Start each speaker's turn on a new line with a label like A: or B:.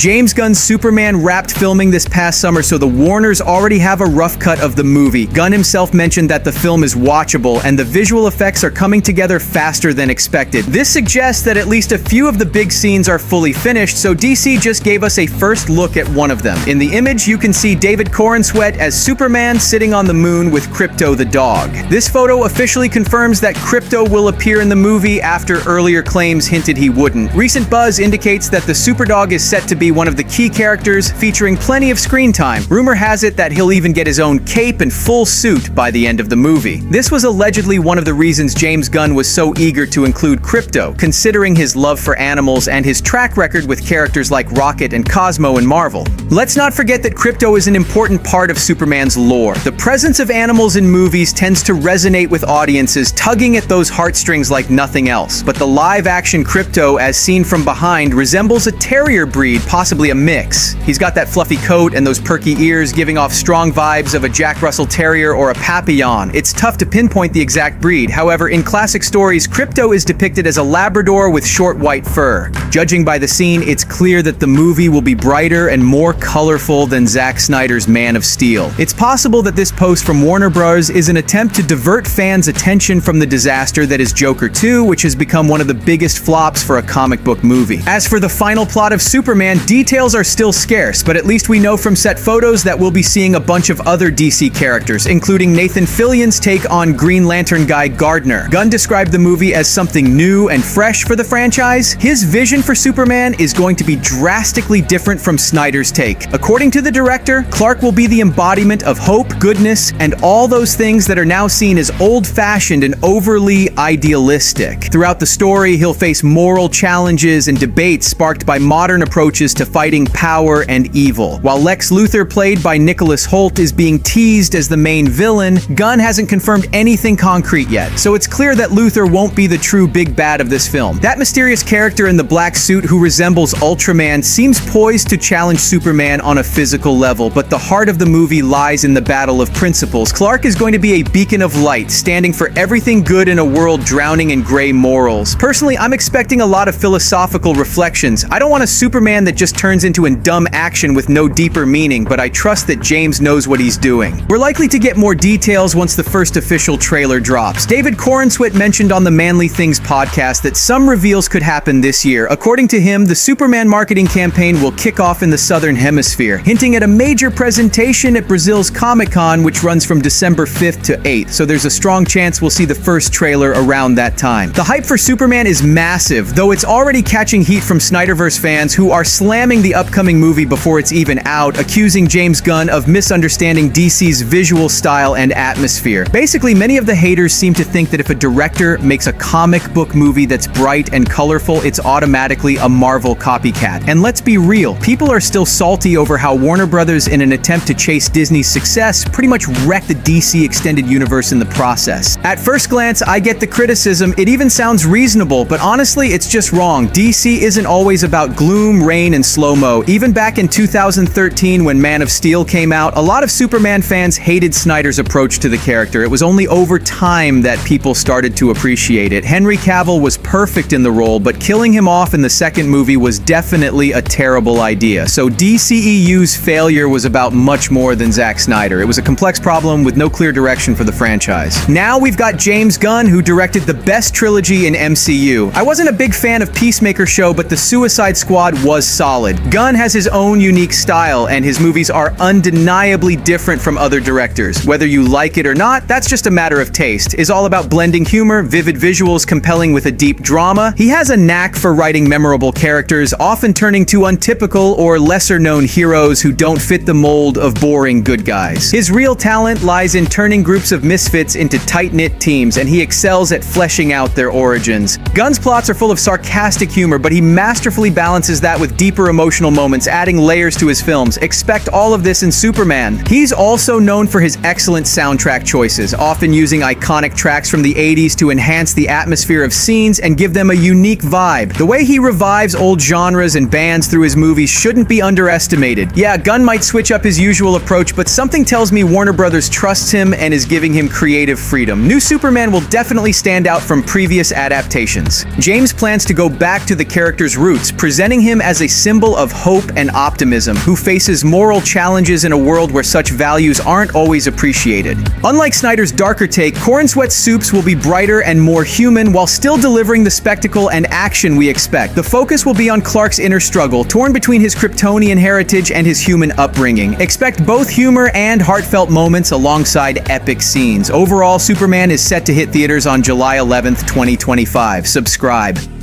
A: James Gunn's Superman wrapped filming this past summer, so the Warners already have a rough cut of the movie. Gunn himself mentioned that the film is watchable, and the visual effects are coming together faster than expected. This suggests that at least a few of the big scenes are fully finished, so DC just gave us a first look at one of them. In the image, you can see David Corenswet as Superman sitting on the moon with Krypto the dog. This photo officially confirms that Krypto will appear in the movie after earlier claims hinted he wouldn't. Recent buzz indicates that the Superdog is set to be one of the key characters, featuring plenty of screen time. Rumor has it that he'll even get his own cape and full suit by the end of the movie. This was allegedly one of the reasons James Gunn was so eager to include Krypto, considering his love for animals and his track record with characters like Rocket and Cosmo in Marvel. Let's not forget that Krypto is an important part of Superman's lore. The presence of animals in movies tends to resonate with audiences, tugging at those heartstrings like nothing else. But the live-action Krypto, as seen from behind, resembles a terrier breed, possibly a mix. He's got that fluffy coat and those perky ears, giving off strong vibes of a Jack Russell Terrier or a Papillon. It's tough to pinpoint the exact breed. However, in classic stories, Krypto is depicted as a Labrador with short white fur. Judging by the scene, it's clear that the movie will be brighter and more colorful than Zack Snyder's Man of Steel. It's possible that this post from Warner Bros. is an attempt to divert fans' attention from the disaster that is Joker 2, which has become one of the biggest flops for a comic book movie. As for the final plot of Superman, details are still scarce, but at least we know from set photos that we'll be seeing a bunch of other DC characters, including Nathan Fillion's take on Green Lantern guy Gardner. Gunn described the movie as something new and fresh for the franchise. His vision for Superman is going to be drastically different from Snyder's take. According to the director, Clark will be the embodiment of hope, goodness, and all those things that are now seen as old-fashioned and overly idealistic. Throughout the story, he'll face moral challenges and debates sparked by modern approaches to fighting power and evil. While Lex Luthor, played by Nicholas Hoult, is being teased as the main villain, Gunn hasn't confirmed anything concrete yet, so it's clear that Luthor won't be the true big bad of this film. That mysterious character in the black suit who resembles Ultraman seems poised to challenge Superman on a physical level, but the heart of the movie lies in the battle of principles. Clark is going to be a beacon of light, standing for everything good in a world drowning in gray morals. Personally, I'm expecting a lot of philosophical reflections. I don't want a Superman that just turns into a dumb action with no deeper meaning, but I trust that James knows what he's doing. We're likely to get more details once the first official trailer drops. David Corenswet mentioned on the Manly Things podcast that some reveals could happen this year. According to him, the Superman marketing campaign will kick off in the Southern Hemisphere, hinting at a major presentation at Brazil's Comic Con, which runs from December 5th to 8th, so there's a strong chance we'll see the first trailer around that time. The hype for Superman is massive, though it's already catching heat from Snyderverse fans who are slamming the upcoming movie before it's even out, accusing James Gunn of misunderstanding DC's visual style and atmosphere. Basically, many of the haters seem to think that if a director makes a comic book movie that's bright and colorful, it's automatically a Marvel copycat. And let's be real, people are still salty over how Warner Brothers, in an attempt to chase Disney's success, pretty much wrecked the DC extended universe in the process. At first glance, I get the criticism, it even sounds reasonable, but honestly, it's just wrong. DC isn't always about gloom, rain, and slow-mo. Even back in 2013 when Man of Steel came out, a lot of Superman fans hated Snyder's approach to the character. It was only over time that people started to appreciate it. Henry Cavill was perfect in the role, but killing him off in the second movie was definitely a terrible idea. So DCEU's failure was about much more than Zack Snyder. It was a complex problem with no clear direction for the franchise. Now we've got James Gunn, who directed the best trilogy in MCU. I wasn't a big fan of Peacemaker show, but the Suicide Squad was solid. Gunn has his own unique style, and his movies are undeniably different from other directors. Whether you like it or not, that's just a matter of taste. Is all about blending humor, vivid visuals compelling with a deep drama. He has a knack for writing memorable characters, often turning to untypical or lesser-known heroes who don't fit the mold of boring good guys. His real talent lies in turning groups of misfits into tight-knit teams, and he excels at fleshing out their origins. Gunn's plots are full of sarcastic humor, but he masterfully balances that with deeper emotional moments, adding layers to his films. Expect all of this in Superman. He's also known for his excellent soundtrack choices, often using iconic tracks from the 80s to enhance the atmosphere of scenes and give them a unique vibe. The way he revives old genres and bands through his movies shouldn't be underestimated. Yeah, Gunn might switch up his usual approach, but something tells me Warner Brothers trusts him and is giving him creative freedom. New Superman will definitely stand out from previous adaptations. James plans to go back to the character's roots, presenting him as a symbol of hope and optimism, who faces moral challenges in a world where such values aren't always appreciated. Unlike Snyder's darker take, Corenswet Supes will be brighter and more human while still delivering the spectacle and action we expect. The focus will be on Clark's inner struggle, torn between his Kryptonian heritage and his human upbringing. Expect both humor and heartfelt moments alongside epic scenes. Overall, Superman is set to hit theaters on July 11th, 2025. Subscribe.